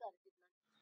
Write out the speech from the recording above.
ಮಾಡ್ಲಿಕ್ಕೆ ಆಗ್ತದೆ